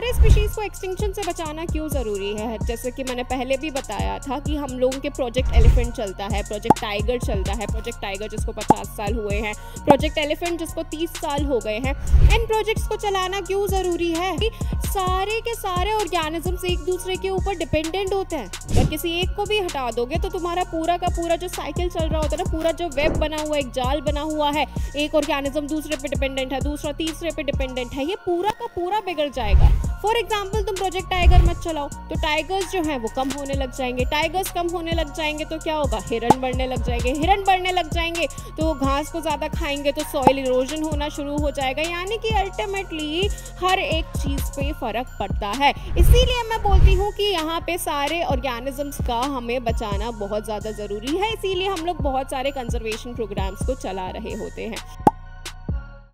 सारे स्पीशीज़ को एक्सटिंक्शन से बचाना क्यों ज़रूरी है? जैसे कि मैंने पहले भी बताया था कि हम लोगों के प्रोजेक्ट एलिफेंट चलता है प्रोजेक्ट टाइगर चलता है प्रोजेक्ट टाइगर जिसको 50 साल हुए हैं प्रोजेक्ट एलिफेंट जिसको 30 साल हो गए हैं, इन प्रोजेक्ट्स को चलाना क्यों ज़रूरी है? कि सारे के सारे ऑर्गेनिजम्स एक दूसरे के ऊपर डिपेंडेंट होते हैं। अगर किसी एक को भी हटा दोगे तो तुम्हारा पूरा का पूरा जो साइकिल चल रहा होता है ना, पूरा जो वेब बना हुआ, एक जाल बना हुआ है, एक ऑर्गेनिज्म दूसरे पे डिपेंडेंट है, दूसरा तीसरे पे डिपेंडेंट है, ये पूरा का पूरा बिगड़ जाएगा। फॉर एग्ज़ाम्पल तुम प्रोजेक्ट टाइगर मत चलाओ। तो टाइगर्स जो हैं, वो कम होने लग जाएँगे। टाइगर्स कम होने लग जाएँगे तो क्या होगा? हिरन बढ़ने लग जाएँगे। हिरन बढ़ने लग जाएँगे तो वो घास को ज़्यादा खाएँगे तो सॉइल इरोजन होना शुरू हो जाएगा। यानी कि अल्टीमेटली हर एक चीज़ पे फ़र्क पड़ता है। इसीलिए मैं बोलती हूँ कि यहाँ पे सारे ऑर्गेनिजम्स का हमें बचाना बहुत ज़्यादा ज़रूरी है। इसीलिए हम लोग बहुत सारे कंजर्वेशन प्रोग्राम्स को चला रहे होते हैं।